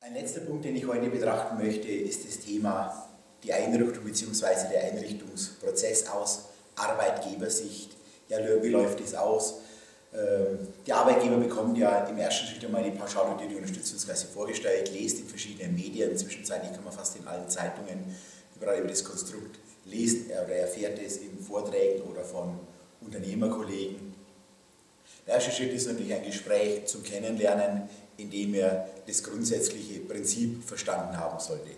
Ein letzter Punkt, den ich heute betrachten möchte, ist das Thema die Einrichtung bzw. der Einrichtungsprozess aus Arbeitgebersicht. Ja, wie läuft das aus? Ähm, die Arbeitgeber bekommen ja im ersten Schritt einmal die pauschal die Unterstützungsklasse vorgestellt, lest in verschiedenen Medien, zwischenzeitlich kann man fast in allen Zeitungen überall über das Konstrukt lesen oder erfährt es in Vorträgen oder von Unternehmerkollegen. Der erste Schritt ist natürlich ein Gespräch zum Kennenlernen, in dem er das grundsätzliche Prinzip verstanden haben sollte.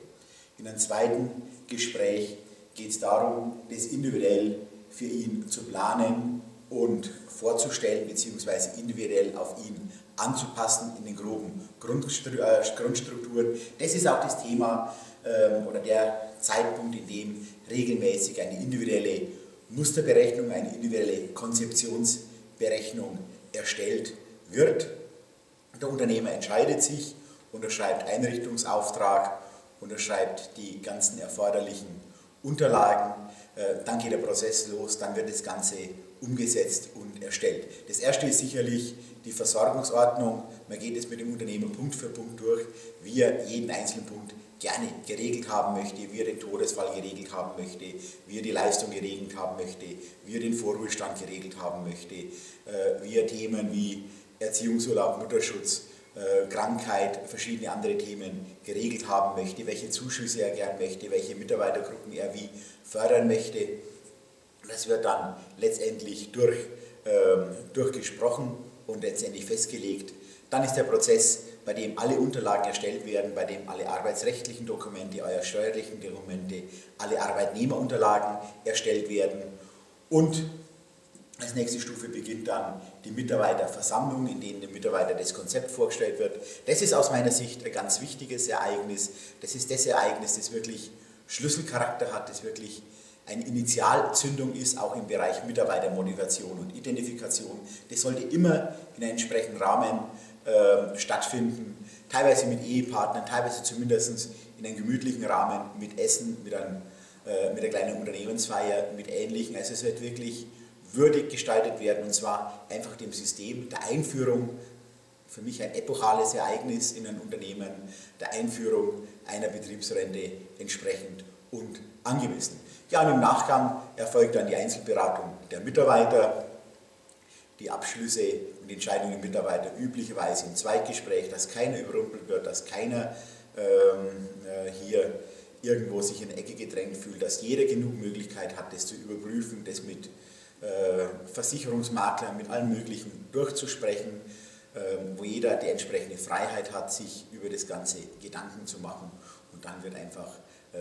In einem zweiten Gespräch geht es darum, das individuell für ihn zu planen und vorzustellen, beziehungsweise individuell auf ihn anzupassen in den groben äh, Grundstrukturen. Das ist auch das Thema ähm, oder der Zeitpunkt, in dem regelmäßig eine individuelle Musterberechnung, eine individuelle Konzeptionsberechnung erstellt wird. Der Unternehmer entscheidet sich, unterschreibt Einrichtungsauftrag, unterschreibt die ganzen erforderlichen Unterlagen, dann geht der Prozess los, dann wird das Ganze umgesetzt und erstellt. Das erste ist sicherlich die Versorgungsordnung. Man geht es mit dem Unternehmer Punkt für Punkt durch, wie er jeden einzelnen Punkt gerne geregelt haben möchte, wie er den Todesfall geregelt haben möchte, wie er die Leistung geregelt haben möchte, wie er den Vorruhestand geregelt haben möchte, äh, wie er Themen wie Erziehungsurlaub, Mutterschutz, äh, Krankheit, verschiedene andere Themen geregelt haben möchte, welche Zuschüsse er gern möchte, welche Mitarbeitergruppen er wie fördern möchte. Das wird dann letztendlich durch, ähm, durchgesprochen und letztendlich festgelegt. Dann ist der Prozess, bei dem alle Unterlagen erstellt werden, bei dem alle arbeitsrechtlichen Dokumente, alle steuerlichen Dokumente, alle Arbeitnehmerunterlagen erstellt werden und als nächste Stufe beginnt dann die Mitarbeiterversammlung, in denen dem Mitarbeiter das Konzept vorgestellt wird. Das ist aus meiner Sicht ein ganz wichtiges Ereignis. Das ist das Ereignis, das wirklich Schlüsselcharakter hat, das wirklich eine Initialzündung ist, auch im Bereich Mitarbeitermotivation und Identifikation. Das sollte immer in einem entsprechenden Rahmen äh, stattfinden, teilweise mit Ehepartnern, teilweise zumindest in einem gemütlichen Rahmen mit Essen, mit, einem, äh, mit einer kleinen Unternehmensfeier, mit Ähnlichem. Also es wird wirklich würdig gestaltet werden und zwar einfach dem System der Einführung, für mich ein epochales Ereignis in ein Unternehmen, der Einführung einer Betriebsrente entsprechend und angemessen. Ja, und im Nachgang erfolgt dann die Einzelberatung der Mitarbeiter, die Abschlüsse und Entscheidungen der Mitarbeiter üblicherweise im Zweitgespräch, dass keiner überrumpelt wird, dass keiner ähm, äh, hier irgendwo sich in Ecke gedrängt fühlt, dass jeder genug Möglichkeit hat, das zu überprüfen, das mit Versicherungsmaklern, mit allen möglichen durchzusprechen, äh, wo jeder die entsprechende Freiheit hat, sich über das Ganze Gedanken zu machen. Und dann wird einfach äh,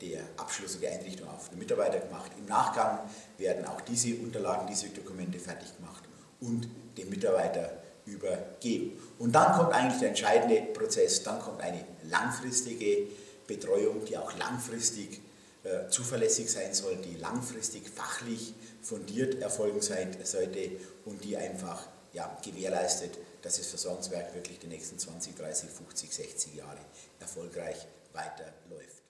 der Abschluss und die Einrichtung auf den Mitarbeiter gemacht. Im Nachgang werden auch diese Unterlagen, diese Dokumente fertig gemacht und dem Mitarbeiter übergeben. Und dann kommt eigentlich der entscheidende Prozess, dann kommt eine langfristige Betreuung, die auch langfristig äh, zuverlässig sein soll, die langfristig fachlich fundiert erfolgen sollte und die einfach ja, gewährleistet, dass das Versorgungswerk wirklich die nächsten 20, 30, 50, 60 Jahre erfolgreich weiterläuft.